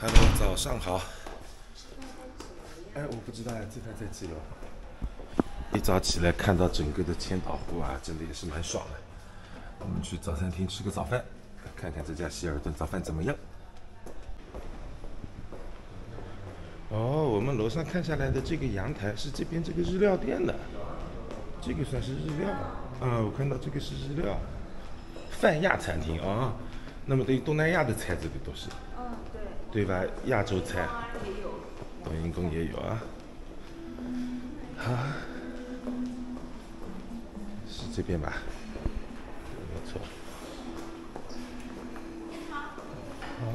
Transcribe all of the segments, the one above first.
Hello，早上好。哎，我不知道呀，这台在几楼？一早起来看到整个的千岛湖啊，真的也是蛮爽的。我们去早餐厅吃个早饭，看看这家希尔顿早饭怎么样。哦，我们楼上看下来的这个阳台是这边这个日料店的，这个算是日料啊。我看到这个是日料，泛亚餐厅啊。那么对于东南亚的菜，这个都是。对。吧？亚洲菜。抖音宫也有啊。好。是这边吧？没错。好。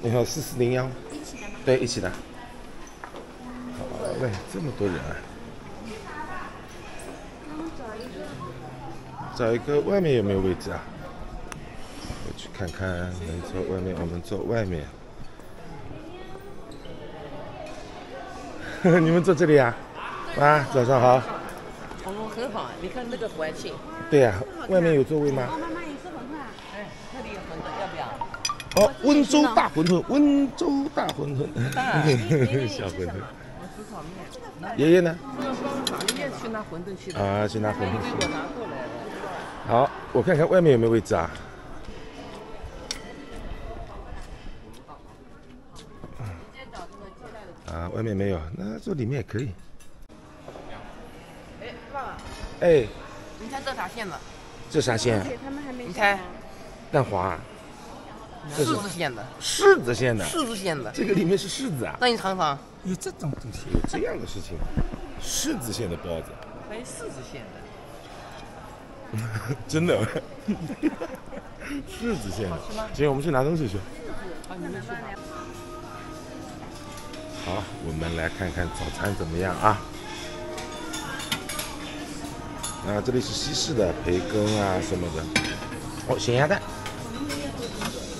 你好，四四零幺。对，一起的。好嘞，这么多人啊。找一个，外面有没有位置啊？去看看，能坐外面，我们坐外面。你们坐这里啊？啊，早上好。哦，很好，你看那个环境。对呀，外面有座位吗？妈妈也吃馄饨啊。哎，这里有馄饨，要不要？哦，温州大馄饨，温州大馄饨。小馄饨。我吃炒面。爷爷呢？爷爷去拿馄饨去了。啊，去拿馄饨去了。好，我看看外面有没有位置啊？啊，外面没有，那这里面也可以。哎，爸爸。哎。你猜这啥馅的？这啥馅？你猜。蛋黄。柿子馅的。柿子馅的。柿子馅的。这个里面是柿子啊。那你尝尝。有这种东西？有这样的事情？柿子馅的包子。还有柿子馅的。真的。柿子馅的。行，我们去拿东西去。好，你们去。好，我们来看看早餐怎么样啊？啊，这里是西式的培根啊什么的。哦，咸鸭蛋。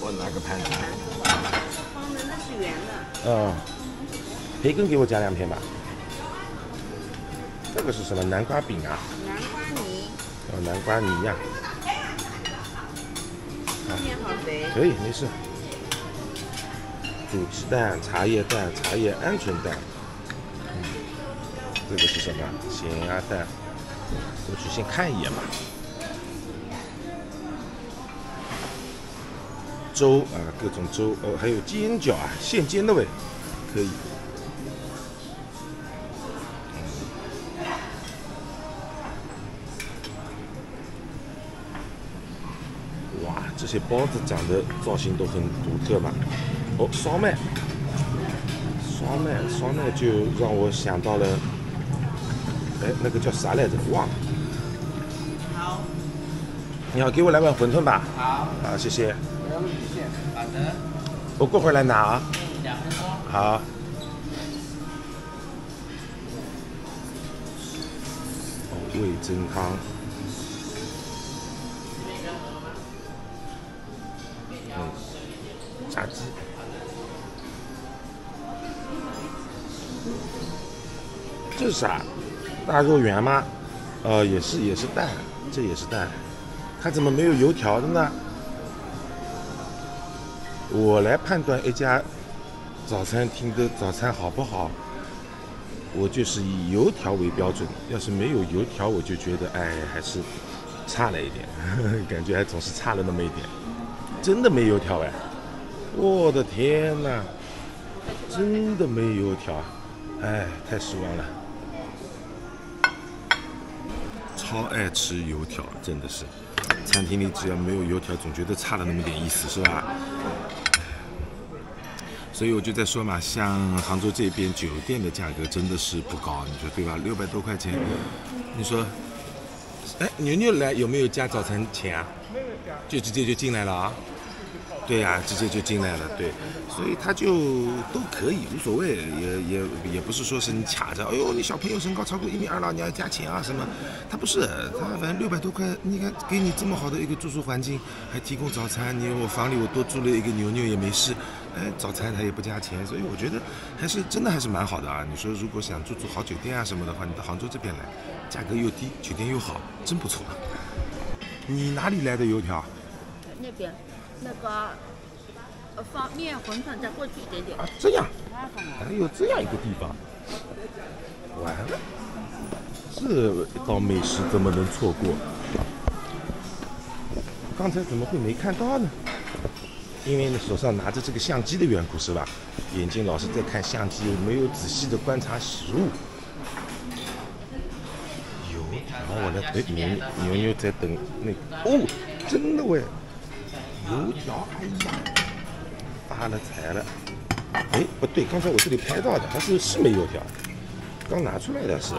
我拿个盘子。方的那是圆的。嗯。培根给我加两片吧。这个是什么？南瓜饼啊。南瓜泥。哦，南瓜泥呀。面好肥。可以，没事。煮鸡蛋、茶叶蛋、茶叶鹌鹑蛋，嗯，这个是什么？咸鸭蛋，我去先看一眼吧。粥啊，各种粥哦，还有煎饺啊，现煎的喂，可以。这些包子长得造型都很独特嘛。哦，烧麦，烧麦，烧麦就让我想到了，哎，那个叫啥来着？忘了。好。你好，给我来碗馄饨吧。好。好，谢谢。好的。我过会儿来拿啊。两分钟。好。味增汤。嗯，炸鸡。这是啥？大肉圆吗？呃，也是，也是蛋，这也是蛋。它怎么没有油条的呢？我来判断一家早餐厅的早餐好不好，我就是以油条为标准。要是没有油条，我就觉得哎，还是差了一点，感觉还总是差了那么一点。真的没油条哎！我的天哪，真的没油条，哎，太失望了。超爱吃油条，真的是。餐厅里只要没有油条，总觉得差了那么点意思，是吧？所以我就在说嘛，像杭州这边酒店的价格真的是不高，你说对吧？六百多块钱，你说，哎，牛牛来有没有加早餐钱啊？没有加，就直接就进来了啊。对呀，直接就进来了，对，所以他就都可以，无所谓，也也也不是说是你卡着，哎呦，你小朋友身高超过一米二了，你要加钱啊什么？他不是，他反正六百多块，你看给你这么好的一个住宿环境，还提供早餐，你我房里我多住了一个牛牛也没事，哎，早餐他也不加钱，所以我觉得还是真的还是蛮好的啊。你说如果想住住好酒店啊什么的话，你到杭州这边来，价格又低，酒店又好，真不错。你哪里来的油条？那边。那个呃放面馄饨再过去一点点。啊，这样，还有这样一个地方，完了，这一道美食怎么能错过？刚才怎么会没看到呢？因为你手上拿着这个相机的缘故是吧？眼睛老是在看相机，没有仔细的观察食物。有，然后，我来，哎，牛牛牛在等那个，哦，真的喂，油条，哎呀，发了财了。哎，不对，刚才我这里拍到的，它是是没油条，刚拿出来的是，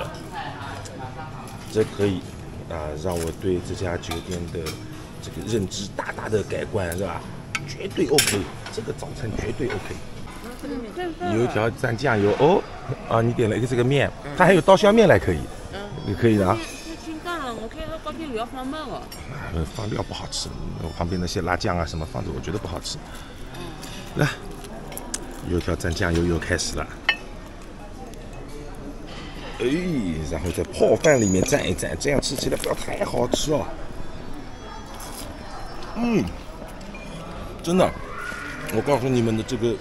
这可以啊，让我对这家酒店的这个认知大大的改观，是吧？绝对 OK，这个早餐绝对 OK。油条蘸酱油哦，啊，你点了一个这个面，它还有刀削面来可以，嗯，也可以的啊。太清淡了，我看它高天料放慢了。啊，放料不好吃，我旁边那些辣酱啊什么放着，我觉得不好吃。来，油条蘸酱油又开始了。哎，然后在泡饭里面蘸一蘸，这样吃起来不要太好吃哦。嗯，真的，我告诉你们的这个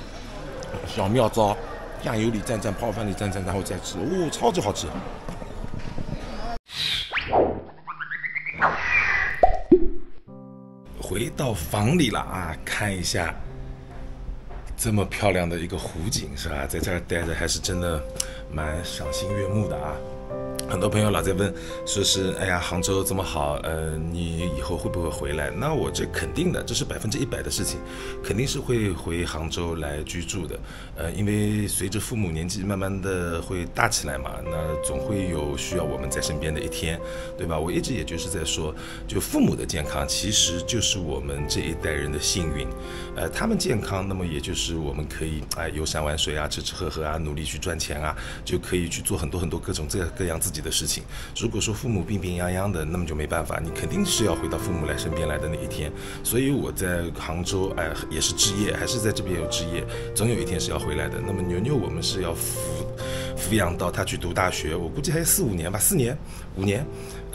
小妙招，酱油里蘸蘸，泡饭里蘸蘸，然后再吃，哦，超级好吃。到房里了啊，看一下这么漂亮的一个湖景是吧？在这儿待着还是真的蛮赏心悦目的啊。很多朋友老在问，说是哎呀，杭州这么好，呃，你以后会不会回来？那我这肯定的，这是百分之一百的事情，肯定是会回杭州来居住的。呃，因为随着父母年纪慢慢的会大起来嘛，那总会有需要我们在身边的一天，对吧？我一直也就是在说，就父母的健康其实就是我们这一代人的幸运，呃，他们健康，那么也就是我们可以哎游山玩水啊，吃吃喝喝啊，努力去赚钱啊，就可以去做很多很多各种这各样自己己的事情。如果说父母病病殃殃的，那么就没办法，你肯定是要回到父母来身边来的那一天。所以我在杭州，哎，也是置业，还是在这边有置业，总有一天是要回来的。那么牛牛，我们是要抚抚养到他去读大学，我估计还有四五年吧，四年、五年。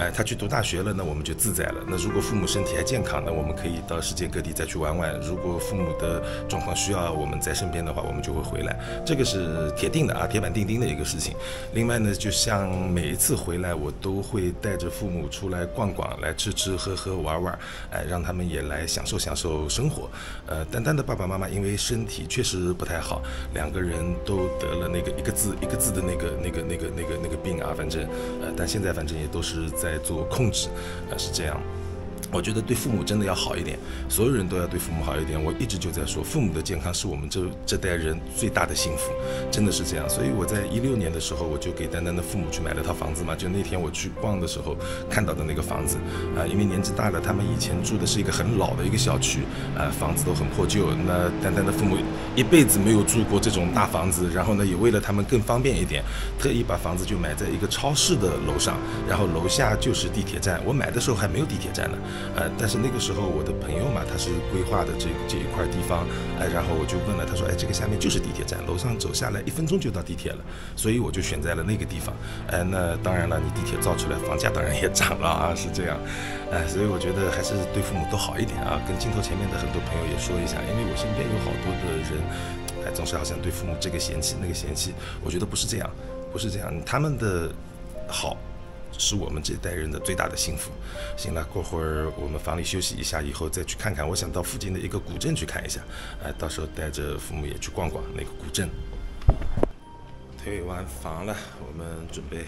哎，他去读大学了，那我们就自在了。那如果父母身体还健康，那我们可以到世界各地再去玩玩。如果父母的状况需要我们在身边的话，我们就会回来，这个是铁定的啊，铁板钉钉的一个事情。另外呢，就像每一次回来，我都会带着父母出来逛逛，来吃吃喝喝玩玩，哎，让他们也来享受享受生活。呃，丹丹的爸爸妈妈因为身体确实不太好，两个人都得了那个一个字一个字的那个那个那个那个那个病啊，反正呃，但现在反正也都是在来做控制，啊，是这样。我觉得对父母真的要好一点，所有人都要对父母好一点。我一直就在说，父母的健康是我们这这代人最大的幸福，真的是这样。所以我在一六年的时候，我就给丹丹的父母去买了套房子嘛。就那天我去逛的时候看到的那个房子，啊，因为年纪大了，他们以前住的是一个很老的一个小区，啊，房子都很破旧。那丹丹的父母一辈子没有住过这种大房子，然后呢，也为了他们更方便一点，特意把房子就买在一个超市的楼上，然后楼下就是地铁站。我买的时候还没有地铁站呢。呃，但是那个时候我的朋友嘛，他是规划的这这一块地方，哎，然后我就问了，他说，哎，这个下面就是地铁站，楼上走下来一分钟就到地铁了，所以我就选在了那个地方。哎，那当然了，你地铁造出来，房价当然也涨了啊，是这样。哎，所以我觉得还是对父母都好一点啊。跟镜头前面的很多朋友也说一下，因为我身边有好多的人，哎，总是好像对父母这个嫌弃那个嫌弃，我觉得不是这样，不是这样，他们的好。是我们这代人的最大的幸福。行了，过会儿我们房里休息一下，以后再去看看。我想到附近的一个古镇去看一下，哎，到时候带着父母也去逛逛那个古镇。退完房了，我们准备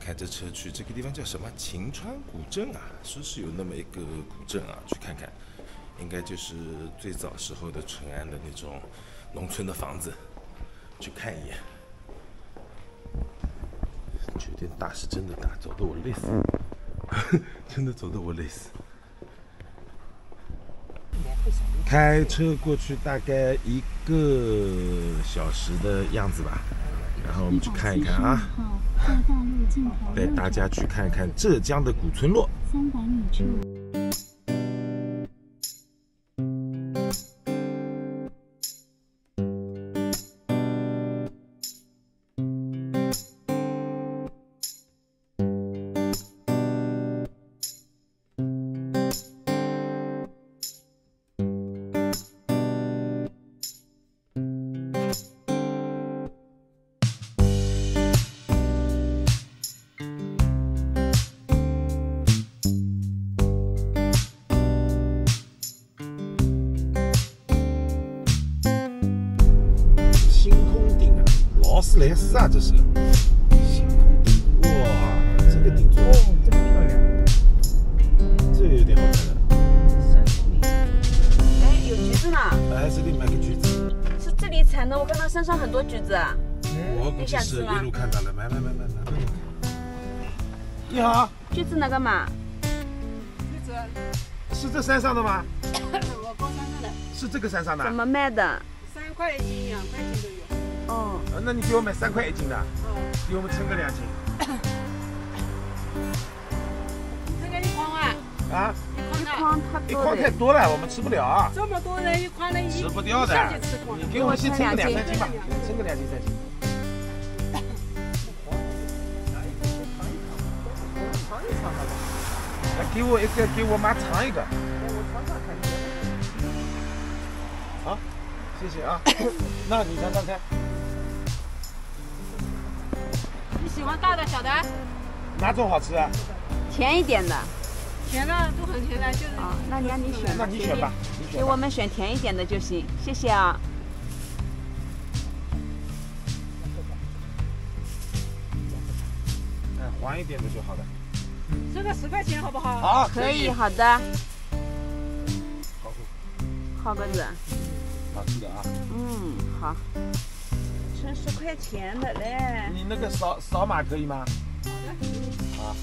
开着车去这个地方叫什么？晴川古镇啊，说是有那么一个古镇啊，去看看。应该就是最早时候的淳安的那种农村的房子，去看一眼。酒店大是真的大，走的我累死，真的走的我累死。开车过去大概一个小时的样子吧，然后我们去看一看啊，带大家去看看浙江的古村落。三百米处。劳斯莱斯啊，这是。星空顶，哇，这个顶座，哦，这个漂亮。这个有点好看的。三十米。哎，有橘子呢，哎，这里买个橘子，是这里采的。我看到山上很多橘子啊。我估计是一路看到了，买买买买买。你好，橘子那个嘛，橘子，是这山上的吗？我高山上的，是这个山上的怎？么卖的？三块一斤、两块斤都有。哦，呃那你给我买三块一斤的，哦，给我们称个两斤。这个一筐啊，啊，一筐太一筐太多了。我们吃不了啊，这么多人一筐的，一吃不掉的你。给我们先称个两三斤吧称两，斤称个两斤三斤。来，给我一个，给我妈尝一个。好，谢谢啊。那你尝尝看，喜欢大的、小的？哪种好吃啊？甜一点的。甜的都很甜的，就是啊，那你让你选吧，你选吧，你选吧。给我们选甜一点的就行，谢谢啊。哎，黄一点的就好了。这个十块钱好不好？好，可以，好的，好好个子。好吃的啊。嗯，好。称十块钱的嘞。你那个扫扫码可以吗？啊，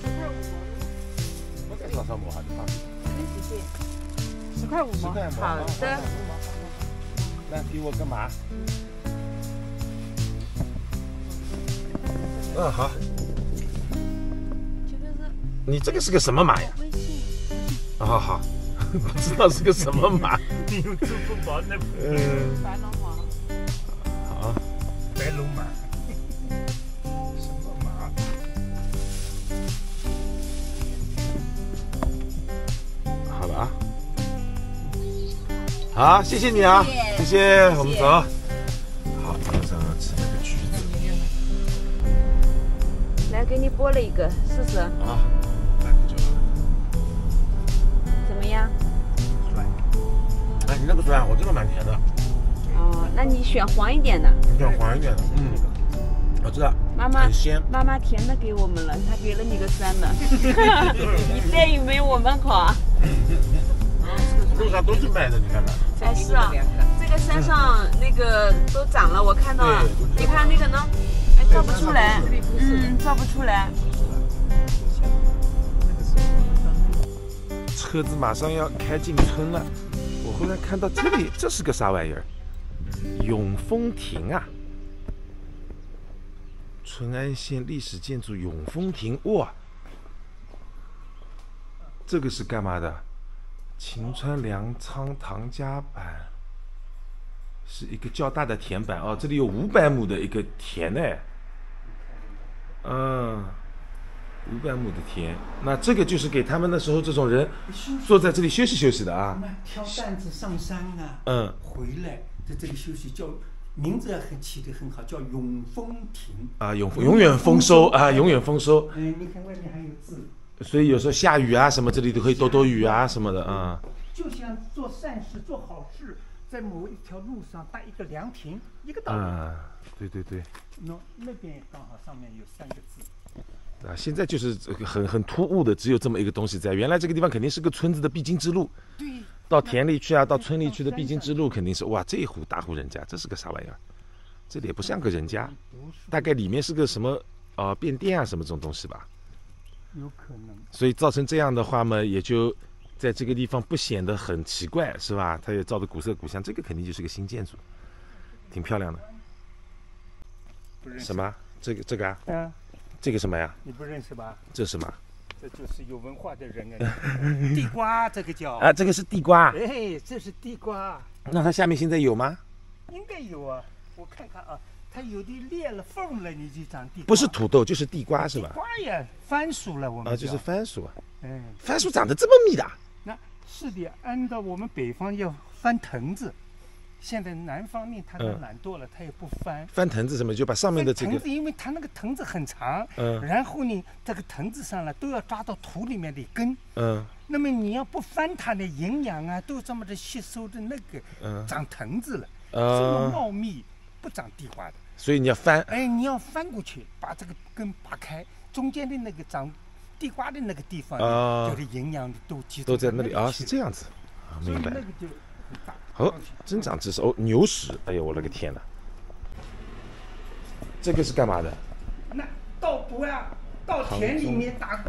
十块五毛，我再扫扫码还是放。十块五毛。十块毛。好的。来，给我个码。嗯，好。这个是你这个是个什么码呀？微信。啊，好好，不知道是个什么码。你用支付宝那嗯，好，谢谢你啊，谢谢，我们走。好，马上要吃那个橘子来，给你剥了一个，试试啊，那个就好。怎么样？哎，你那个酸，我这个蛮甜的，哦，那你选黄一点的。你选黄一点的。嗯，我知道，妈妈很，鲜。妈妈甜的给我们了，她给了你个酸的。你待遇没我们好啊。路上都是卖的，你看看。哎，是啊，这个山上那个都长了，我看到了对。你看那个呢？哎，照不出来。嗯，照不出来。车子马上要开进村了，我忽然看到这里，这是个啥玩意儿？永丰亭啊！淳安县历史建筑永丰亭，哇！这个是干嘛的？秦川粮仓唐家板，是一个较大的田板哦，这里有五百亩的一个田呢，嗯。五百亩的田，那这个就是给他们那时候这种人坐在这里休息休息的啊。挑担子上山啊，嗯，回来在这里休息，叫名字很起得很好，叫永丰亭。啊，永永远丰收啊，永远丰收。哎，你看外面还有字，所以有时候下雨啊什么，这里都可以躲躲雨啊什么的啊。就像做善事、做好事，在某一条路上搭一个凉亭，一个道理。啊，对对对，那、那边刚好上面有三个字，啊，现在就是这个很很突兀的，只有这么一个东西在。原来这个地方肯定是个村子的必经之路，对，到田里去啊，到村里去的必经之路肯定是哇，这一户大户人家，这是个啥玩意儿？这里也不像个人家，大概里面是个什么啊、变电啊什么这种东西吧。有可能。所以造成这样的话嘛，也就在这个地方不显得很奇怪，是吧？它也造的古色古香，这个肯定就是个新建筑，挺漂亮的。什？么？这个这个啊？啊，这个什么呀？你不认识吧？这是什么？这就是有文化的人啊！地瓜，这个叫。啊，这个是地瓜。哎，这是地瓜，那它下面现在有吗？应该有啊。我看看啊，它有的裂了缝了，你就长地瓜。不是土豆，就是地瓜，是地吧？瓜呀，番薯了，我们啊，就是番薯啊。嗯，番薯长得这么密的啊？那是的，按照我们北方要翻藤子，现在南方呢，他都懒惰了，他也不翻。翻藤子什么？就把上面的这个藤子，因为它那个藤子很长，嗯然后呢，这个藤子上呢都要抓到土里面的根。嗯那么你要不翻它的营养啊，都这么的吸收的那个，嗯长藤子了，这么呃茂密，不长地瓜的。所以你要翻。哎，你要翻过去，把这个根拔开，中间的那个长地瓜的那个地方，啊叫的营养都集中都在那里啊，是这样子，啊，明白。好，增长知识哦！牛屎，哎呦我勒个天呐！这个是干嘛的？那稻谷啊，到田里面打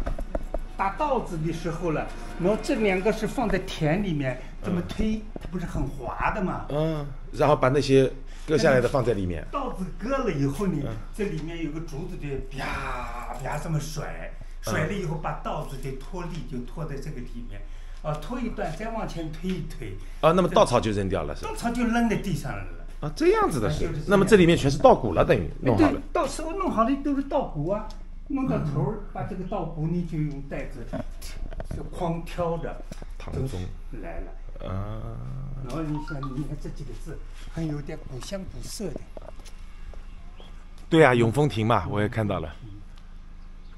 打稻子的时候了，然后这两个是放在田里面，这么推，它不是很滑的嘛？嗯，然后把那些割下来的放在里面。稻子割了以后呢，这里面有个竹子的啪啪这么甩，甩了以后把稻子的脱粒就脱在这个里面，啊，拖一段再往前推一推，啊，那么稻草就扔掉了是吧？稻草就扔在地上了。啊，这样子的是就是。那么这里面全是稻谷了，等于弄好对了。，到时候弄好的都是稻谷啊，弄到头儿，把这个稻谷呢就用袋子就框挑着，都来了。啊，然后你想，你看这几个字，很有点古香古色的。对啊，永丰亭嘛，我也看到了。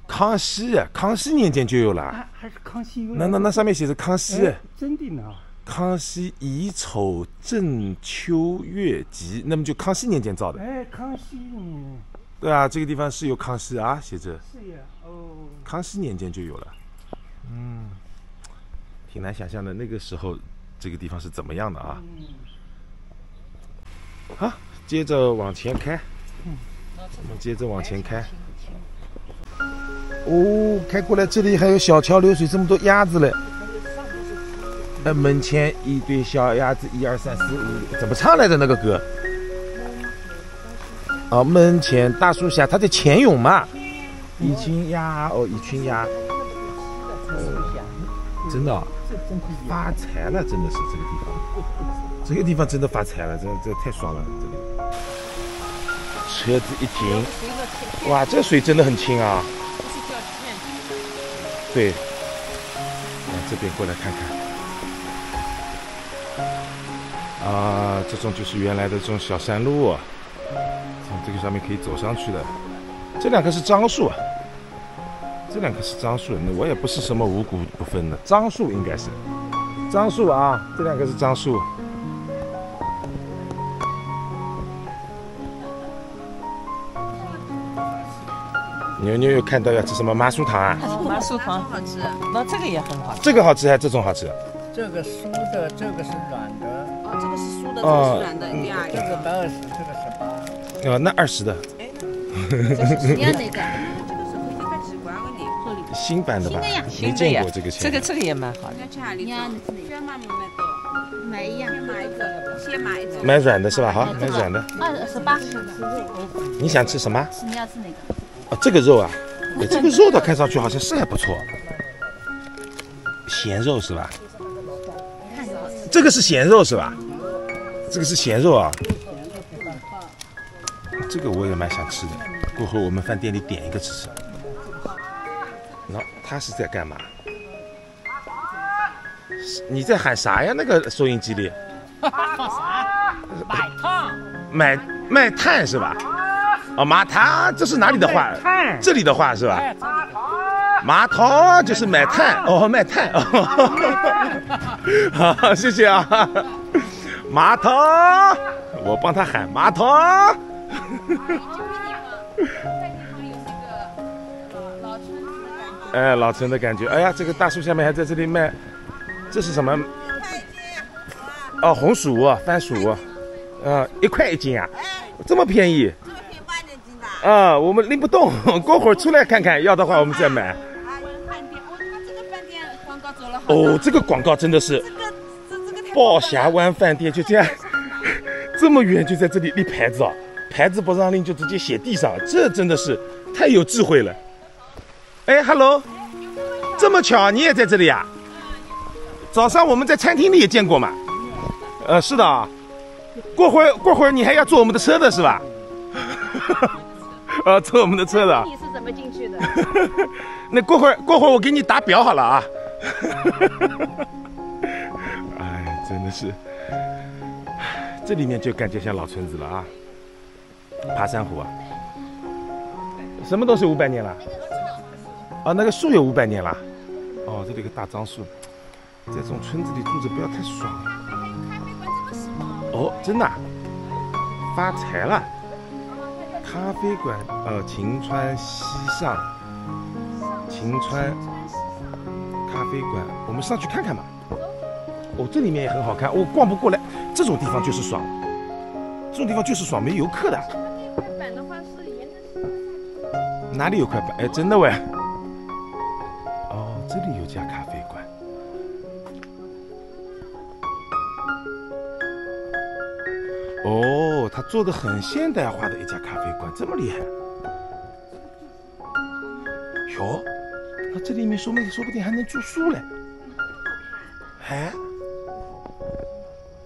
康熙，康熙年间就有了。啊，还是康熙有那那那上面写着康熙，哎真的呢？康熙乙丑正秋月吉，那么就康熙年间造的。哎，康熙，年，对啊，这个地方是有康熙啊，写着是呀，哦，康熙年间就有了。嗯，挺难想象的，那个时候这个地方是怎么样的啊？嗯，好，接着往前开，我们接着往前开。哦，开过来这里还有小桥流水，这么多鸭子嘞。那，门前一堆小鸭子，一二三四五，怎么唱来着那个歌？啊，门前大树下，它在潜泳嘛。一群鸭，哦，一群鸭。真的、哦，这真是发财了，真的是这个地方，这个地方真的发财了，这这太爽了，这里。车子一停，哇，这水真的很清啊。对，往这边过来看看。啊，这种就是原来的这种小山路，从这个上面可以走上去的。这两棵是樟树啊，这两个是樟树，那我也不是什么五谷不分的，樟树应该是樟树啊，这两个是樟树。牛牛又看到要吃什么麻薯糖啊？麻薯糖好吃，那这个也很好吃。这个好吃还是这种好吃？这个酥的，这个是软的，哦，这个是酥的，这哦个是软的，一样一这个样。百二十，这个十八。哦，那二十的你要哪个？新版的吧？没新的呀见过这个，这个这个也蛮好的。要吃哪里你要种？哪个？选嘛没买，买一样。买一个，先买一种。买软的是吧？好，买软的。二十八，你想吃什么？是你要吃哪个？哦，这个肉啊，哎这个肉倒看上去好像是还不错，咸肉是吧？这个是咸肉是吧？这个是咸肉啊。这个我也蛮想吃的，过后我们饭店里点一个吃吃。那他是在干嘛？你在喊啥呀？那个收音机里？啥买炭，买卖炭是吧？哦，马糖，这是哪里的话？炭这里的话是吧？哎，马桶。马桶就是买炭哦，卖炭哦。好，谢谢啊。马桶，我帮他喊马桶。哎，老城的感觉。哎呀，这个大树下面还在这里卖，这是什么？哦，红薯啊，番薯啊，呃，一块一斤啊，这么便宜。啊，我们拎不动，过会儿出来看看，要的话我们再买。饭店，这个饭店广告做了好哦，这个广告真的是这个这这个太宝峡湾饭店，就这样，这么远就在这里立牌子啊，牌子不让拎就直接写地上，这真的是太有智慧了。哎，hello，这么巧你也在这里呀、早上我们在餐厅里也见过嘛。呃，是的啊，过会儿过会儿你还要坐我们的车的是吧？呃，坐我们的车的。你是怎么进去的？那过会儿过会儿我给你打表好了啊。哎，真的是，这里面就感觉像老村子了啊。爬山虎啊，什么东西五百年了？啊，那个树有五百年了。哦，这里有个大樟树，在这种村子里住着不要太爽。哦，真的啊、发财了。咖啡馆，呃，晴川西上，晴川咖啡馆，我们上去看看吧。哦，这里面也很好看，我、逛不过来，这种地方就是爽，这种地方就是爽，没游客的。板的话是沿着哪里有块板？哎，真的喂。这里有家咖啡馆。哦，它做的很现代化的一家咖啡馆，这么厉害。哟，那这里面说不定说不定还能住宿嘞。哎，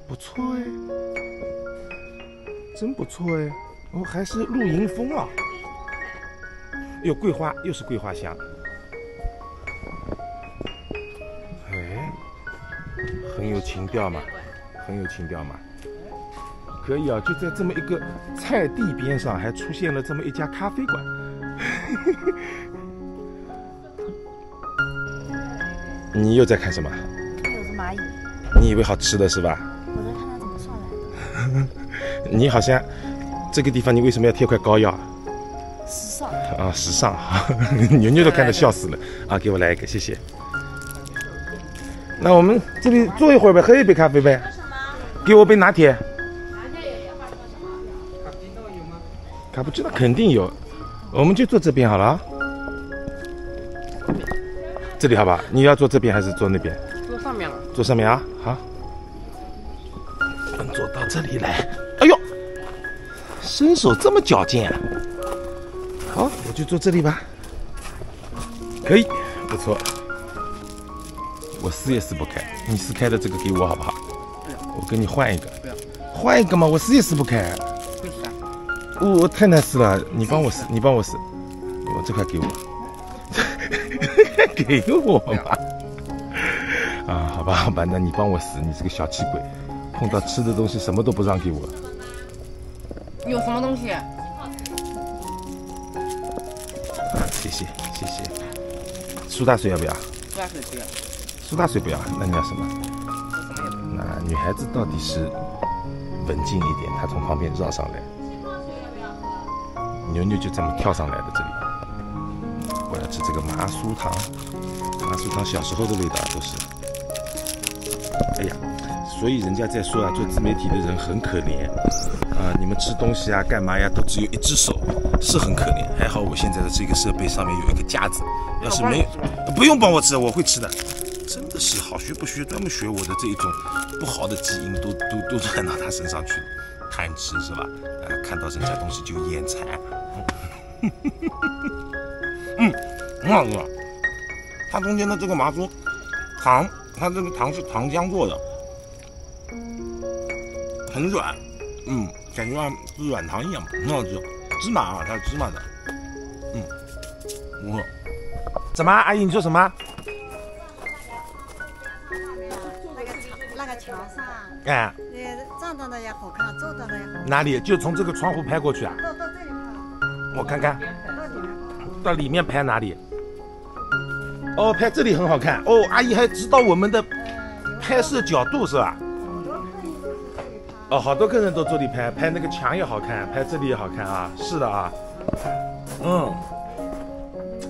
不错哎，真不错哎。哦，还是露营风啊。有桂花，又是桂花香。情调嘛，很有情调嘛。可以啊，就在这么一个菜地边上，还出现了这么一家咖啡馆。你又在看什么？有只蚂蚁，你以为好吃的是吧？我在看它怎么上来的。你好像这个地方，你为什么要贴块膏药啊？时尚，啊，时尚，牛牛都看得笑死了啊！给我来一个，谢谢。那我们这里坐一会儿呗，喝一杯咖啡呗。给我杯拿铁。卡布奇诺肯定有，我们就坐这边好了啊。这里好吧？你要坐这边还是坐那边？坐上面了。坐上面啊，好。能，坐到这里来。哎呦，身手这么矫健啊！好，我就坐这里吧。可以，不错。我撕也撕不开，你撕开的这个给我好不好？我跟你换一个。换一个嘛，我撕也撕不开。我、我太难撕了，你帮我撕，你帮我撕。我这块给我。给我吧。啊，好吧，好吧，那你帮我撕，你这个小气鬼，碰到吃的东西什么都不让给我。有什么东西？谢谢谢谢。苏打水要不要？苏打水不要，苏打水不要，那你要什么？什么也不要。那女孩子到底是文静一点，她从旁边绕上来，牛牛就这么跳上来的这里。我要吃这个麻酥糖，麻酥糖小时候的味道都是。哎呀，所以人家在说啊，做自媒体的人很可怜啊，你们吃东西啊，干嘛呀，都只有一只手，是很可怜。还好我现在的这个设备上面有一个夹子，要是没有，不用帮我吃，我会吃的。真的是好学不学，专门学我的这一种不好的基因，都都都传到他身上去，贪吃是吧？呃，看到人家东西就眼馋。嗯，很好吃。它中间的这个麻酥糖，它这个糖是糖浆做的，很软，嗯，感觉像软糖一样，很好吃。芝麻啊，它是芝麻的，嗯，不错。怎么，阿姨你说什么？哎，你，站到的也好看，坐到的也好看。哪里？就从这个窗户拍过去啊？到到这里看，我看看，到里面看。到里面拍哪里？哦，拍这里很好看。哦，阿姨还知道我们的拍摄角度是吧？哦，好多客人都这里拍，拍那个墙也好看，拍这里也好看啊。是的啊。嗯。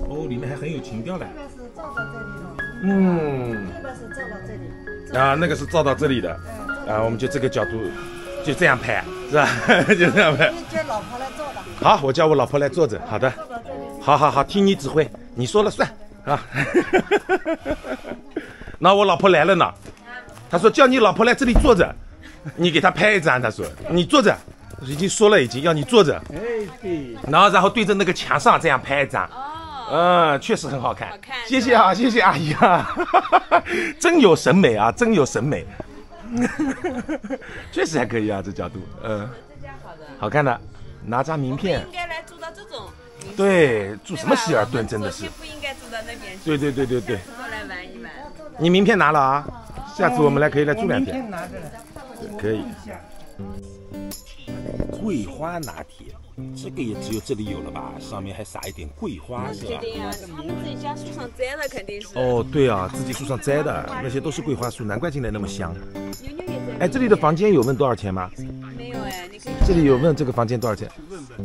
哦，里面还很有情调的。这个是照到这里了，嗯。这个是照到这里。啊，那个是照到这里的。嗯，啊，我们就这个角度，就这样拍，是吧？就这样拍。你叫老婆来坐的，好，我叫我老婆来坐着。好的。坐到这里。好好好，听你指挥，你说了算啊。那我老婆来了呢，她说叫你老婆来这里坐着，你给她拍一张。她说你坐着，已经说了，已经要你坐着，哎，对，然后然后对着那个墙上这样拍一张。嗯，确实很好看，好看谢谢啊，谢谢阿姨啊，真有审美啊，真有审美，确实还可以啊，这角度，嗯、这家好的。好看的，拿张名片应，该来住到这种。对，住什么希尔顿真的是做，不应该住到那边去，对对对对对。过来玩一玩。你名片拿了啊？下次我们来可以来住两天，名片拿着了。可以。桂花拿铁，这个也只有这里有了吧？上面还撒一点桂花是吧？肯定啊，他们自己家树上摘的肯定是。哦，对啊，自己树上摘的那些都是桂花树，难怪进来那么香。牛牛也在。哎，这里的房间有问多少钱吗？没有哎，你可以这里有问这个房间多少钱？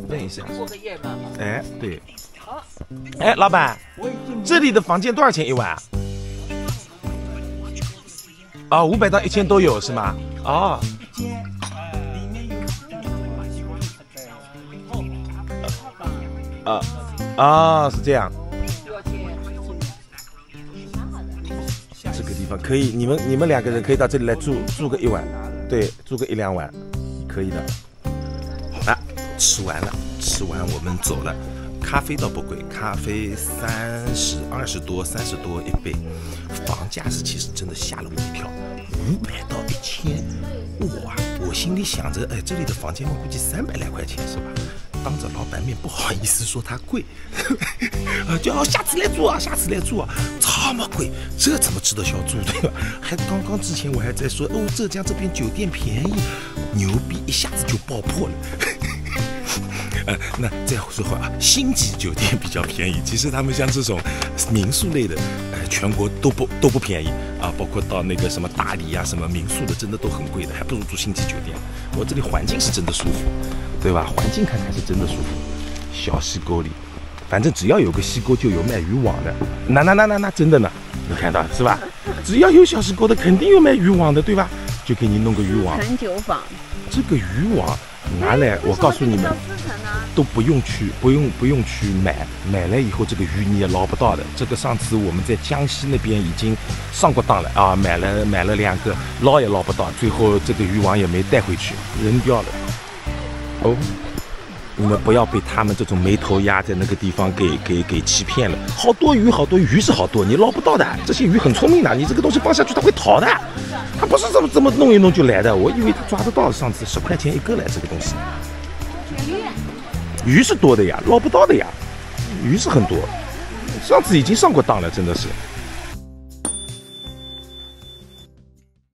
问一下。过个夜吧。哎，对。哎，老板，这里的房间多少钱一晚啊？啊，五百到一千都有是吗？哦，啊，啊，是这样。这个地方可以，你们你们两个人可以到这里来住住个一晚，对，住个一两晚，可以的。好了，吃完了，吃完我们走了。咖啡倒不贵，咖啡三十二十多，三十多一杯。房价是其实真的吓了我一跳，五百到一千，哇！我心里想着，哎，这里的房间我估计三百来块钱是吧？当着老板面不好意思说它贵，啊，就要下次来住啊，下次来住啊，这么贵，这怎么值得小住对吧？还刚刚之前我还在说，哦，浙江这边酒店便宜，牛逼，一下子就爆破了。呃，那再说话啊，星级酒店比较便宜，其实他们像这种民宿类的，呃，全国都不都不便宜啊，包括到那个什么大理啊，什么民宿的，真的都很贵的，还不如住星级酒店。我这里环境是真的舒服，对吧？环境看看是真的舒服。小溪沟里，反正只要有个溪沟就有卖渔网的，那那那那那真的呢，你看到是吧？只要有小溪沟的，肯定有卖渔网的，对吧？就给你弄个渔网。陈酒坊。这个渔网拿来，我告诉你们。都不用去，不用不用去买，买来以后这个鱼你也捞不到的。这个上次我们在江西那边已经上过当了啊，买了买了两个，捞也捞不到，最后这个渔网也没带回去，扔掉了。哦，你们不要被他们这种没头鸭在那个地方给给给欺骗了。好多鱼，好多鱼是好多，你捞不到的。这些鱼很聪明的，你这个东西放下去它会逃的，它不是这么这么弄一弄就来的。我以为它抓得到，上次十块钱一个来这个东西。鱼是多的呀，捞不到的呀，鱼是很多。上次已经上过当了，真的是。